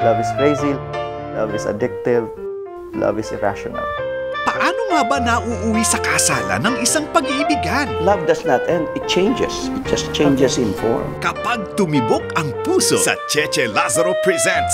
Love is crazy. Love is addictive. Love is irrational. Paano nga ba nauuwi sa kasalan ng isang pag-iibigan? Love does not end, it changes. It just changes in form. Kapag tumibok ang puso sa Cheche Lazaro Presents